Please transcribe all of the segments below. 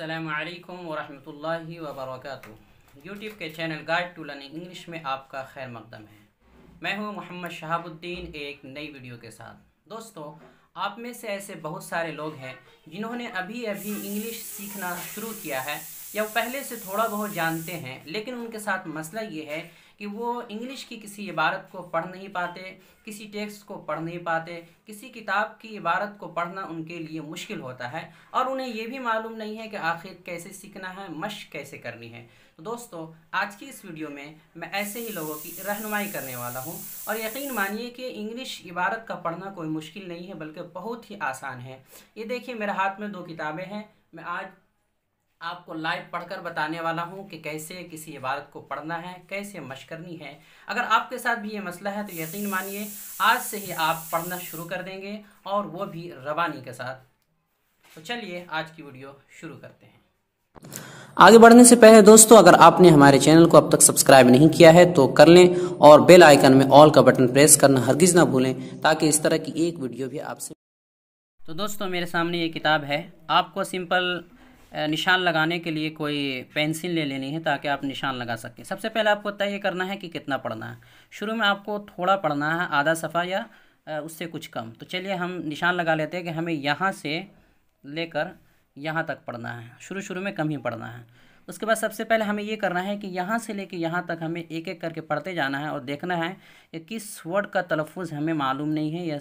असलकम वरहमल वबरक यूट्यूब के channel guide to learning English में आपका खैर मकदम है। मैं हूँ मोहम्मद शहाबुद्दीन एक नई वीडियो के साथ। दोस्तों, आप में से ऐसे बहुत सारे लोग हैं जिन्होंने अभी अभी इंग्लिश सीखना शुरू किया है या पहले से थोड़ा बहुत जानते हैं, लेकिन उनके साथ मसला ये है कि वो इंग्लिश की किसी इबारत को पढ़ नहीं पाते, किसी टेक्स्ट को पढ़ नहीं पाते, किसी किताब की इबारत को पढ़ना उनके लिए मुश्किल होता है। और उन्हें ये भी मालूम नहीं है कि आखिर कैसे सीखना है, मश्क कैसे करनी है। तो दोस्तों, आज की इस वीडियो में मैं ऐसे ही लोगों की रहनुमाई करने वाला हूँ। और यकीन मानिए कि इंग्लिश इबारत का पढ़ना कोई मुश्किल नहीं है, बल्कि बहुत ही आसान है। ये देखिए, मेरे हाथ में दो किताबें हैं। मैं आज आपको लाइव पढ़कर बताने वाला हूँ कि कैसे किसी इबारत को पढ़ना है कैसे मश करनी है। अगर आपके साथ भी ये मसला है तो यकीन मानिए आज से ही आप पढ़ना शुरू कर देंगे और वो भी रवानी के साथ। तो चलिए आज की वीडियो शुरू करते हैं। आगे बढ़ने से पहले दोस्तों अगर आपने हमारे चैनल को अब तक सब्सक्राइब नहीं किया है तो कर लें और बेल आइकन में ऑल का बटन प्रेस करना हरगिज ना भूलें ताकि इस तरह की एक वीडियो भी आपसे तो दोस्तों मेरे सामने ये किताब है। आपको सिंपल निशान लगाने के लिए कोई पेंसिल ले लेनी है ताकि आप निशान लगा सकें। सबसे पहले आपको तय करना है कि कितना पढ़ना है। शुरू में आपको थोड़ा पढ़ना है, आधा सफ़ा या उससे कुछ कम। तो चलिए हम निशान लगा लेते हैं कि हमें यहाँ से लेकर यहाँ तक पढ़ना है। शुरू शुरू में कम ही पढ़ना है। उसके बाद सबसे पहले हमें ये करना है कि यहाँ से लेकर यहाँ तक हमें एक एक करके पढ़ते जाना है और देखना है कि किस वर्ड का तलफ़ हमें मालूम नहीं है या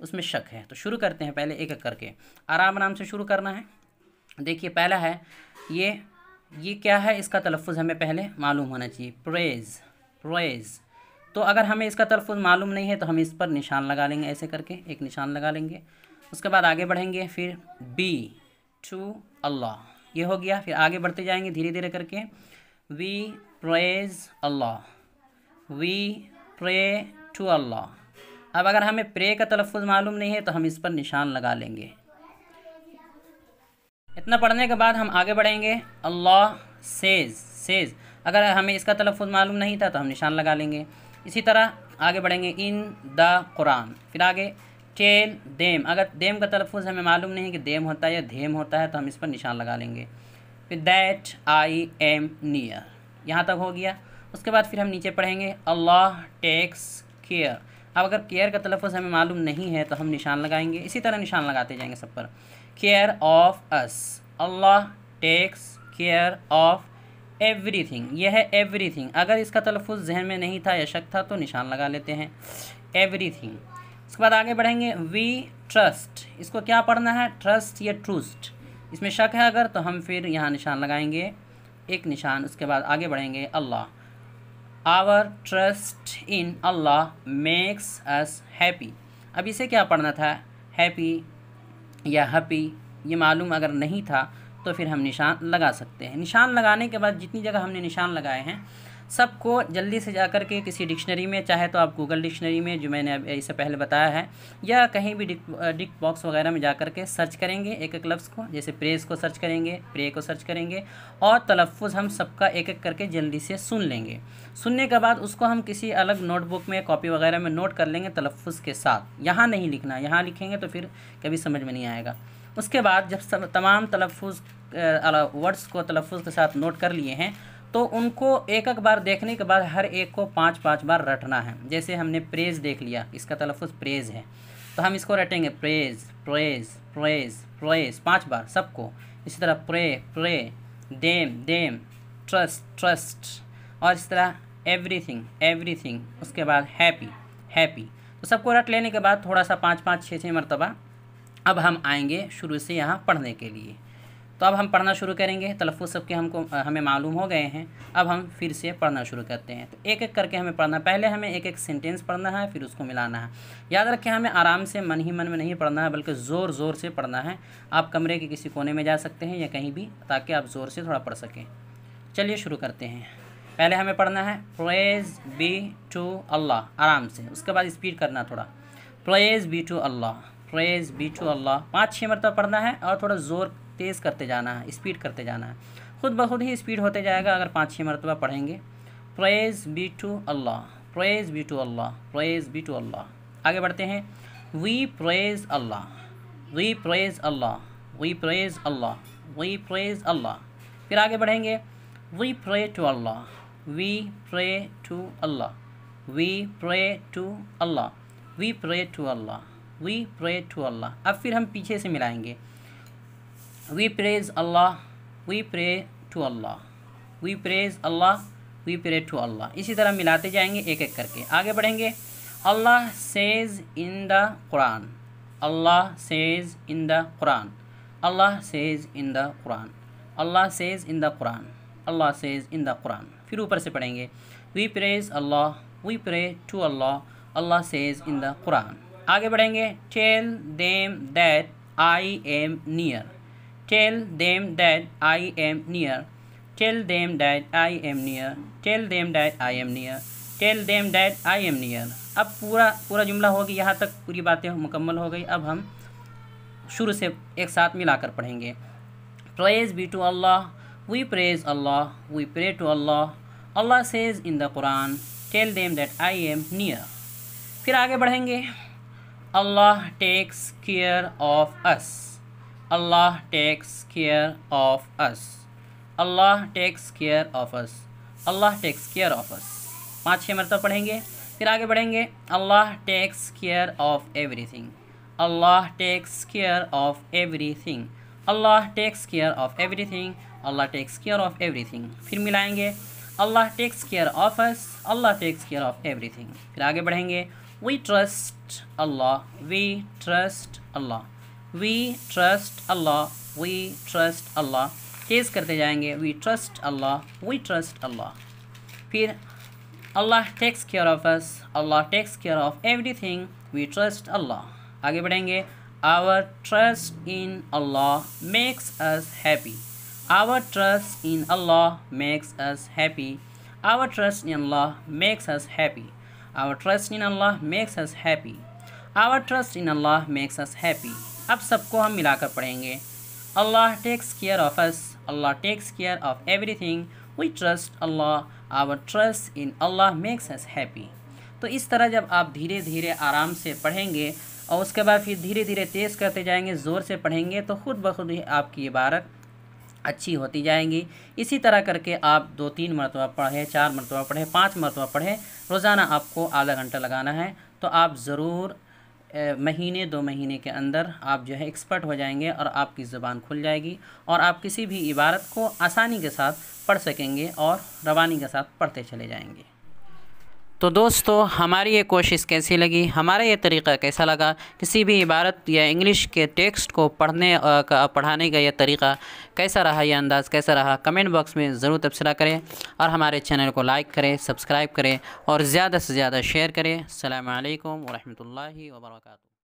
उसमें शक है। तो शुरू करते हैं पहले एक एक करके। आराम आराम से शुरू करना है। देखिए, पहला है, ये ये क्या है? इसका तलफ़ हमें पहले मालूम होना चाहिए। प्रेज़ प्रेज़ तो अगर हमें इसका तलफ़ मालूम नहीं है तो हम इस पर निशान लगा लेंगे, ऐसे करके एक निशान लगा लेंगे। उसके बाद आगे बढ़ेंगे, फिर बी टू अल्लाह ये हो गया, फिर आगे बढ़ते जाएँगे धीरे धीरे करके। We praise Allah we pray to Allah अब अगर हमें प्रे का तलफ़ मालूम नहीं है तो हम इस पर निशान लगा लेंगे। इतना पढ़ने के बाद हम आगे बढ़ेंगे। अल्लाह सेज़ सेज़। अगर हमें इसका तलफ़ मालूम नहीं था तो हम निशान लगा लेंगे। इसी तरह आगे बढ़ेंगे। In the Quran. फिर आगे, टेल, देम। अगर देम का तलफ़ हमें मालूम नहीं कि देम होता है या धेम होता है तो हम इस पर निशान लगा लेंगे। फिर दैट आई एम नियर। यहाँ तक हो गया। उसके बाद फिर हम नीचे पढ़ेंगे। Allah takes care. अब अगर केयर का तलफ़ हमें मालूम नहीं है तो हम निशान लगाएँगे। इसी तरह निशान लगाते जाएँगे सब पर। Care of us Allah takes care of everything यह है एवरीथिंग अगर इसका तलफ़ जहन में नहीं था या शक था तो निशान लगा लेते हैं. एवरीथिंग उसके बाद आगे बढ़ेंगे. वी ट्रस्ट इसको क्या पढ़ना है? ट्रस्ट या ट्रूस्ट इसमें शक है अगर तो हम फिर यहाँ निशान लगाएँगे. एक निशान. उसके बाद आगे बढ़ेंगे. Allah our trust in Allah makes us happy अब इसे क्या पढ़ना था? हैप्पी या हपी, ये मालूम अगर नहीं था तो फिर हम निशान लगा सकते हैं। निशान लगाने के बाद जितनी जगह हमने निशान लगाए हैं सबको जल्दी से जा कर के किसी डिक्शनरी में, चाहे तो आप गूगल डिक्शनरी में, जो मैंने इससे पहले बताया है, या कहीं भी डिक डिक बॉक्स वगैरह में जा कर के सर्च करेंगे एक एक लफ्ज़ को, जैसे प्रेस को सर्च करेंगे, प्रे को सर्च करेंगे, और तलफ़ हम सबका एक एक करके जल्दी से सुन लेंगे। सुनने के बाद उसको हम किसी अलग नोटबुक में कॉपी वगैरह में नोट कर लेंगे तलफ़ के साथ। यहाँ नहीं लिखना, यहाँ लिखेंगे तो फिर कभी समझ में नहीं आएगा। उसके बाद जब तमाम तलफ़ वर्ड्स को तलफ़ के साथ नोट कर लिए हैं तो उनको एक एक बार देखने के बाद हर एक को पाँच पाँच बार रटना है। जैसे हमने प्रेज देख लिया, इसका तलफ़ प्रेज है। तो हम इसको रटेंगे प्रेज प्रेज प्रेज प्रेज पाँच बार सबको। इसी तरह pray pray them them trust trust और इस तरह एवरीथिंग एवरीथिंग उसके बाद हैप्पी हैप्पी तो सबको रट लेने के बाद थोड़ा सा पाँच पाँच छः छः मरतबा। अब हम आएँगे शुरू से यहाँ पढ़ने के लिए। तो अब हम पढ़ना शुरू करेंगे। तलफ़ सबके हमको हमें मालूम हो गए हैं। अब हम फिर से पढ़ना शुरू करते हैं। तो एक एक करके हमें पढ़ना पहले हमें एक एक सेंटेंस पढ़ना है, फिर उसको मिलाना है। याद रखें, हमें आराम से मन ही मन में नहीं पढ़ना है, बल्कि ज़ोर ज़ोर से पढ़ना है। आप कमरे के किसी कोने में जा सकते हैं या कहीं भी, ताकि आप ज़ोर से थोड़ा पढ़ सकें। चलिए शुरू करते हैं। पहले हमें पढ़ना है प्रेज़ बी टू अल्लाह आराम से। उसके बाद स्पीड करना थोड़ा। Praise be to Allah praise be to Allah पाँच छः मरतबा पढ़ना है और थोड़ा ज़ोर तेज़ करते जाना है, स्पीड करते जाना है। खुद ब खुद ही स्पीड होते जाएगा अगर पाँच छः मरतबा पढ़ेंगे। Praise be to Allah, praise be to Allah, praise be to Allah. आगे बढ़ते हैं। We praise Allah, we praise Allah, we praise Allah, we praise Allah. फिर आगे बढ़ेंगे। We pray to Allah, we pray to Allah, we pray to Allah, we pray to Allah, we pray to Allah. अब फिर हम पीछे से मिलाएँगे। We praise Allah we pray to Allah we praise Allah we pray to Allah इसी तरह मिलाते जाएँगे एक एक करके। आगे बढ़ेंगे। Allah says in the Quran Allah says in the Quran Allah says in the Quran Allah says in the Quran Allah says in the Quran फिर ऊपर से पढ़ेंगे। We praise Allah we pray to Allah Allah says in the Quran आगे बढ़ेंगे। Tell them that I am near tell them that I am near tell them that I am near tell them that I am near tell them that I am near अब पूरा पूरा जुमला होगी यहाँ तक पूरी बातें मुकम्मल हो गई। अब हम शुरू से एक साथ मिलाकर पढ़ेंगे। Praise be to Allah we praise Allah we pray to Allah Allah says in the Quran tell them that I am near फिर आगे बढ़ेंगे। Allah takes care of us Allah takes care of us Allah takes care of us Allah takes care of us पाँच छः मरतब पढ़ेंगे, फिर आगे बढ़ेंगे। Allah takes care of everything Allah takes care of everything Allah takes care of everything Allah takes care of everything फिर मिलाएँगे। Allah takes care of us Allah takes care of everything फिर आगे बढ़ेंगे। We trust Allah we trust Allah we trust Allah we trust Allah तेज़ करते जाएँगे. We trust Allah we trust Allah फिर Allah takes care of us Allah takes care of everything we trust Allah आगे बढ़ेंगे. Our trust in Allah makes us happy our trust in Allah makes us happy our trust in Allah makes us happy our trust in Allah makes us happy our trust in Allah makes us happy अब सबको हम मिलाकर पढ़ेंगे। Allah takes care of us Allah takes care of everything we trust Allah our trust in Allah makes us happy तो इस तरह जब आप धीरे धीरे आराम से पढ़ेंगे और उसके बाद फिर धीरे धीरे तेज़ करते जाएँगे, ज़ोर से पढ़ेंगे तो ख़ुद ब खुद ही आपकी इबारत अच्छी होती जाएँगी। इसी तरह करके आप दो तीन मरतबा पढ़ें, चार मरतबा पढ़ें, पाँच मरतबा पढ़ें। रोज़ाना आपको आधा घंटा लगाना है तो आप ज़रूर महीने, दो महीने के अंदर आप जो है एक्सपर्ट हो जाएँगे और आपकी ज़बान खुल जाएगी और आप किसी भी इबारत को आसानी के साथ पढ़ सकेंगे और रवानी के साथ पढ़ते चले जाएँगे। तो दोस्तों, हमारी ये कोशिश कैसी लगी? हमारा ये तरीक़ा कैसा लगा? किसी भी इबारत या इंग्लिश के टेक्स्ट को पढ़ने का, पढ़ाने का यह तरीक़ा कैसा रहा यह अंदाज़ कैसा रहा? कमेंट बॉक्स में ज़रूर तबसरा करें और हमारे चैनल को लाइक करें, सब्सक्राइब करें और ज़्यादा से ज़्यादा शेयर करें। अल्लाम वरहमल वर्का